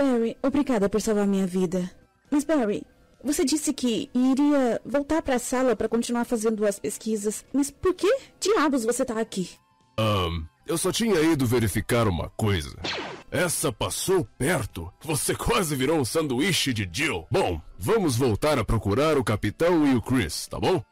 Barry, obrigada por salvar minha vida. Mas Barry, você disse que iria voltar para a sala para continuar fazendo as pesquisas. Mas por que diabos você tá aqui? Um, eu só tinha ido verificar uma coisa. Essa passou perto. Você quase virou um sanduíche de Jill. Bom, vamos voltar a procurar o capitão e o Chris, tá bom?